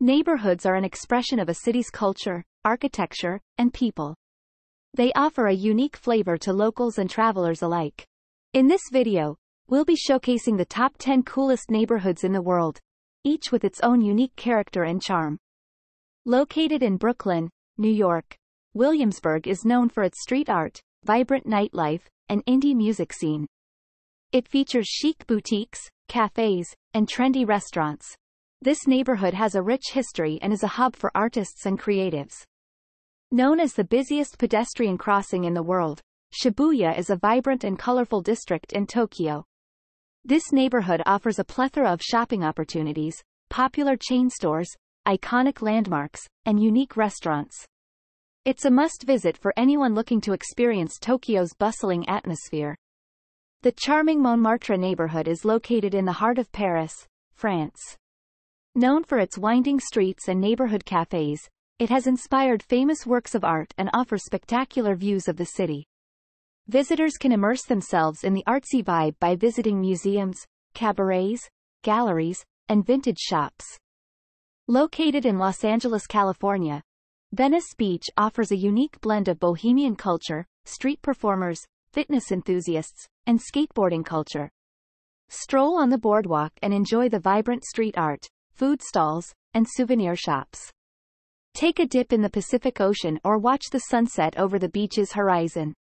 Neighborhoods are an expression of a city's culture, architecture, and people. They offer a unique flavor to locals and travelers alike. In this video, we'll be showcasing the top 10 coolest neighborhoods in the world, each with its own unique character and charm. Located in Brooklyn, New York, Williamsburg is known for its street art, vibrant nightlife, and indie music scene. It features chic boutiques, cafes, and trendy restaurants, this neighborhood has a rich history and is a hub for artists and creatives. Known as the busiest pedestrian crossing in the world, Shibuya is a vibrant and colorful district in Tokyo. This neighborhood offers a plethora of shopping opportunities, popular chain stores, iconic landmarks, and unique restaurants. It's a must-visit for anyone looking to experience Tokyo's bustling atmosphere. The charming Montmartre neighborhood is located in the heart of Paris, France. Known for its winding streets and neighborhood cafes, it has inspired famous works of art and offers spectacular views of the city. Visitors can immerse themselves in the artsy vibe by visiting museums, cabarets, galleries, and vintage shops. Located in Los Angeles, California, Venice Beach offers a unique blend of bohemian culture, street performers, fitness enthusiasts, and skateboarding culture. Stroll on the boardwalk and enjoy the vibrant street art, food stalls, and souvenir shops. Take a dip in the Pacific Ocean or watch the sunset over the beach's horizon.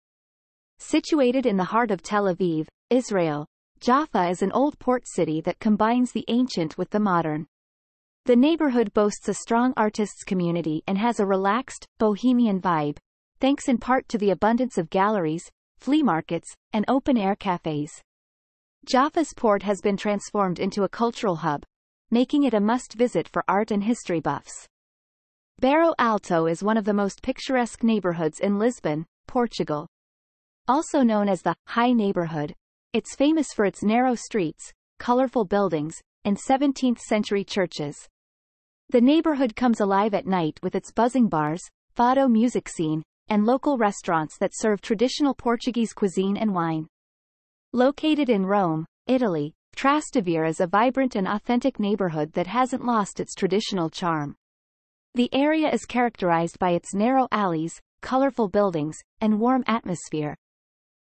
Situated in the heart of Tel Aviv, Israel, Jaffa is an old port city that combines the ancient with the modern. The neighborhood boasts a strong artists community and has a relaxed, bohemian vibe, thanks in part to the abundance of galleries, flea markets, and open-air cafes. Jaffa's port has been transformed into a cultural hub, making it a must-visit for art and history buffs. Bairro Alto is one of the most picturesque neighborhoods in Lisbon, Portugal. Also known as the High Neighborhood, it's famous for its narrow streets, colorful buildings, and 17th-century churches. The neighborhood comes alive at night with its buzzing bars, fado music scene, and local restaurants that serve traditional Portuguese cuisine and wine. Located in Rome, Italy, Trastevere is a vibrant and authentic neighborhood that hasn't lost its traditional charm. The area is characterized by its narrow alleys, colorful buildings, and warm atmosphere.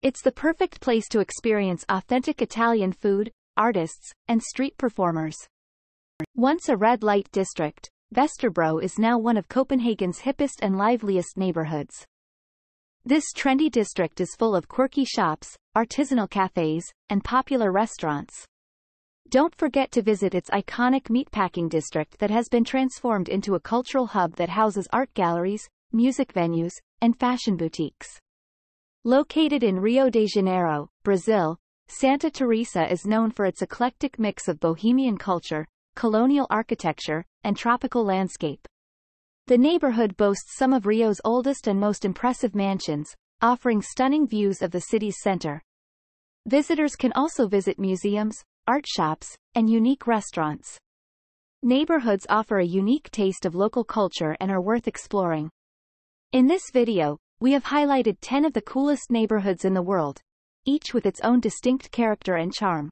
It's the perfect place to experience authentic Italian food, artists, and street performers. Once a red light district, Vesterbro is now one of Copenhagen's hippest and liveliest neighborhoods. This trendy district is full of quirky shops, artisanal cafes, and popular restaurants. Don't forget to visit its iconic meatpacking district that has been transformed into a cultural hub that houses art galleries, music venues, and fashion boutiques. Located in Rio de Janeiro, Brazil, Santa Teresa is known for its eclectic mix of bohemian culture, colonial architecture, and tropical landscape. The neighborhood boasts some of Rio's oldest and most impressive mansions, offering stunning views of the city's center. Visitors can also visit museums, art shops, and unique restaurants. Neighborhoods offer a unique taste of local culture and are worth exploring. In this video, we have highlighted 10 of the coolest neighborhoods in the world, each with its own distinct character and charm.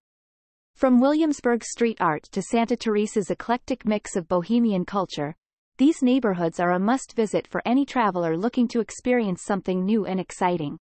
From Williamsburg street art to Santa Teresa's eclectic mix of bohemian culture, these neighborhoods are a must-visit for any traveler looking to experience something new and exciting.